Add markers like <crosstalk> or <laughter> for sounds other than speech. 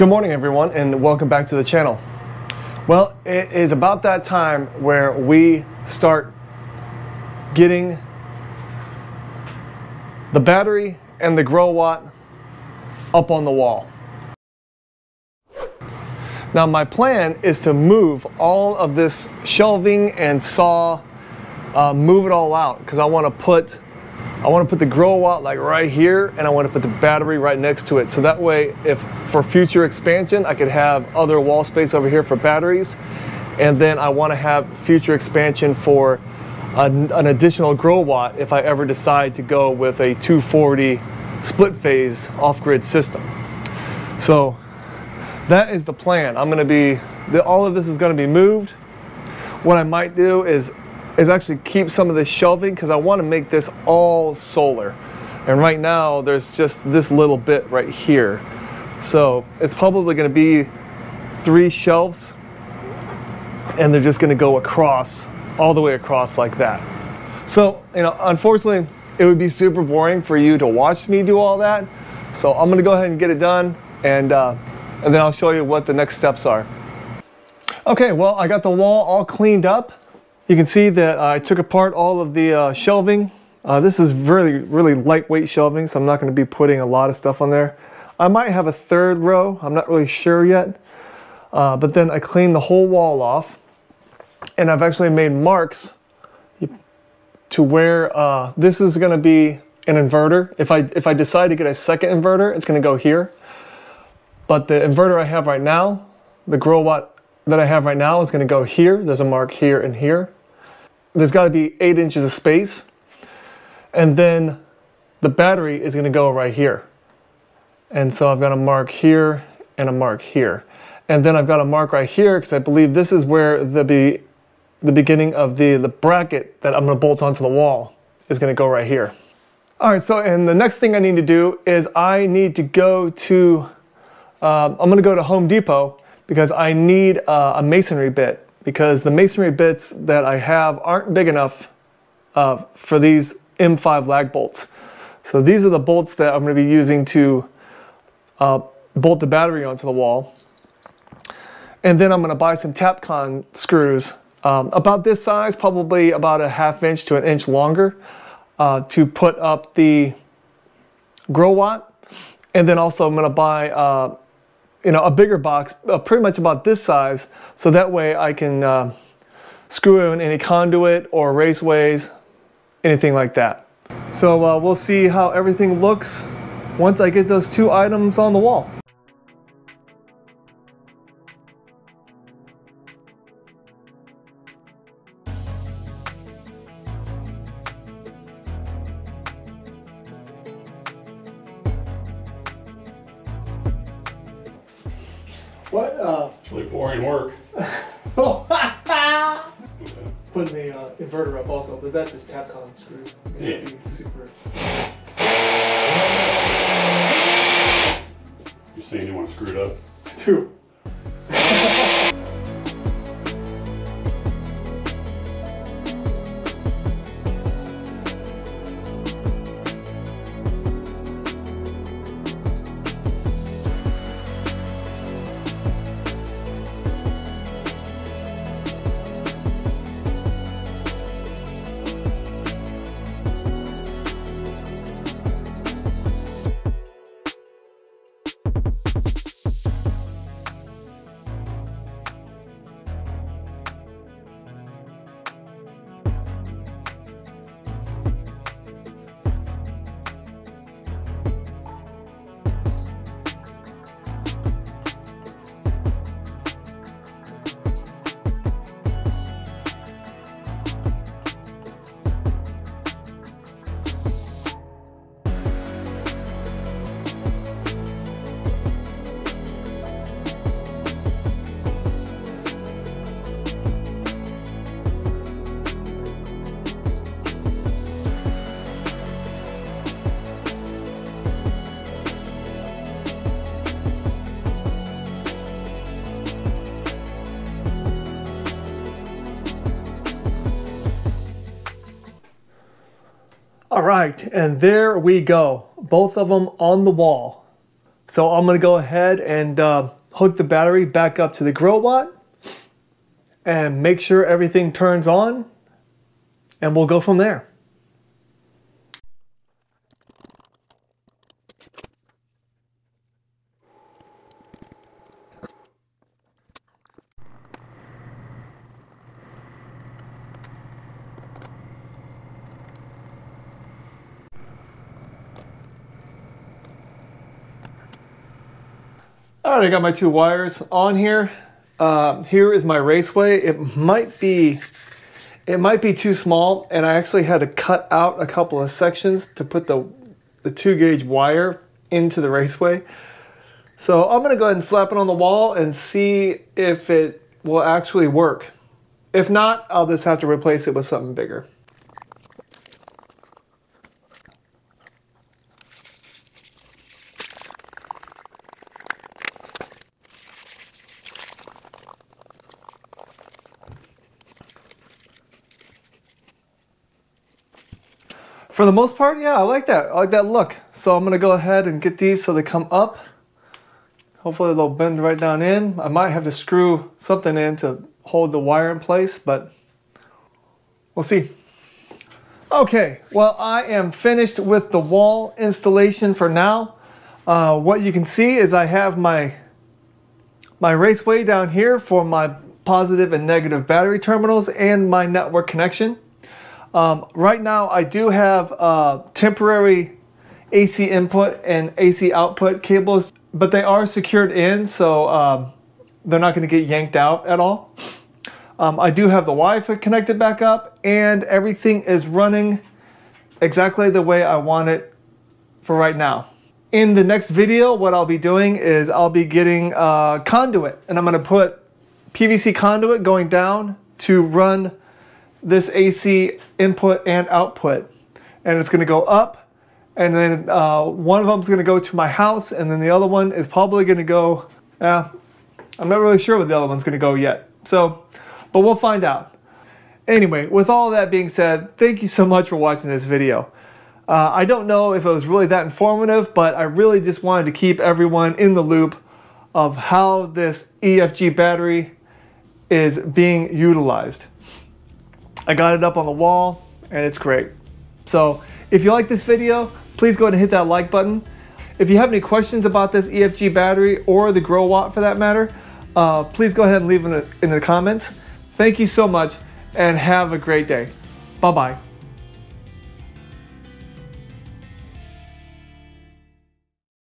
Good morning, everyone, and welcome back to the channel. Well, it is about that time where we start getting the battery and the Growatt up on the wall. Now my plan is to move all of this shelving and saw, uh, move it all out because I want to put I want to put the Growatt like right here and I want to put the battery right next to it. So that way, if for future expansion, I could have other wall space over here for batteries. And then I want to have future expansion for an, an additional Growatt if I ever decide to go with a 240 split phase off-grid system. So that is the plan. I'm going to be, the, all of this is going to be moved. What I might do is is actually keep some of the shelving because I want to make this all solar. And right now there's just this little bit right here. So it's probably going to be three shelves and they're just going to go across, all the way across like that. So, you know, unfortunately, it would be super boring for you to watch me do all that. So I'm going to go ahead and get it done and, uh, and then I'll show you what the next steps are. Okay, well, I got the wall all cleaned up. You can see that I took apart all of the uh, shelving. Uh, this is really, really lightweight shelving, so I'm not going to be putting a lot of stuff on there. I might have a third row, I'm not really sure yet. Uh, but then I cleaned the whole wall off, and I've actually made marks to where uh, this is going to be an inverter. If I, if I decide to get a second inverter, it's going to go here. But the inverter I have right now, the Growatt that I have right now is going to go here. There's a mark here and here there's got to be eight inches of space. And then the battery is going to go right here. And so I've got a mark here and a mark here. And then I've got a mark right here because I believe this is where the, be, the beginning of the, the bracket that I'm going to bolt onto the wall is going to go right here. All right, so and the next thing I need to do is I need to go to, uh, I'm going to go to Home Depot because I need uh, a masonry bit because the masonry bits that I have aren't big enough uh, for these M5 lag bolts. So these are the bolts that I'm going to be using to uh, bolt the battery onto the wall. And then I'm going to buy some Tapcon screws um, about this size, probably about a half inch to an inch longer uh, to put up the Growatt. And then also I'm going to buy uh, you know, a bigger box, uh, pretty much about this size, so that way I can uh, screw in any conduit or raceways, anything like that. So uh, we'll see how everything looks once I get those two items on the wall. What? Uh, it's really boring work. <laughs> Putting the uh, inverter up also, but that's just Tapcon screws. Yeah. super. You're saying you want to screw it up? Two. All right, and there we go. Both of them on the wall. So I'm gonna go ahead and uh, hook the battery back up to the Growatt and make sure everything turns on and we'll go from there. All right, I got my two wires on here. Uh, here is my raceway. It might be, it might be too small, and I actually had to cut out a couple of sections to put the the two gauge wire into the raceway. So I'm gonna go ahead and slap it on the wall and see if it will actually work. If not, I'll just have to replace it with something bigger. For the most part, yeah, I like that. I like that look. So I'm gonna go ahead and get these so they come up. Hopefully they'll bend right down in. I might have to screw something in to hold the wire in place, but we'll see. Okay, well I am finished with the wall installation for now. Uh, what you can see is I have my, my raceway down here for my positive and negative battery terminals and my network connection. Um, right now, I do have uh, temporary AC input and AC output cables, but they are secured in, so um, they're not going to get yanked out at all. Um, I do have the Wi-Fi connected back up, and everything is running exactly the way I want it for right now. In the next video, what I'll be doing is I'll be getting a conduit, and I'm going to put PVC conduit going down to run this AC input and output. And it's gonna go up, and then uh, one of them is gonna go to my house, and then the other one is probably gonna go, yeah, I'm not really sure where the other one's gonna go yet. So, but we'll find out. Anyway, with all that being said, thank you so much for watching this video. Uh, I don't know if it was really that informative, but I really just wanted to keep everyone in the loop of how this EFG battery is being utilized. I got it up on the wall and it's great. So if you like this video, please go ahead and hit that like button. If you have any questions about this EFG battery or the Growatt for that matter, uh, please go ahead and leave them in the comments. Thank you so much and have a great day. Bye-bye.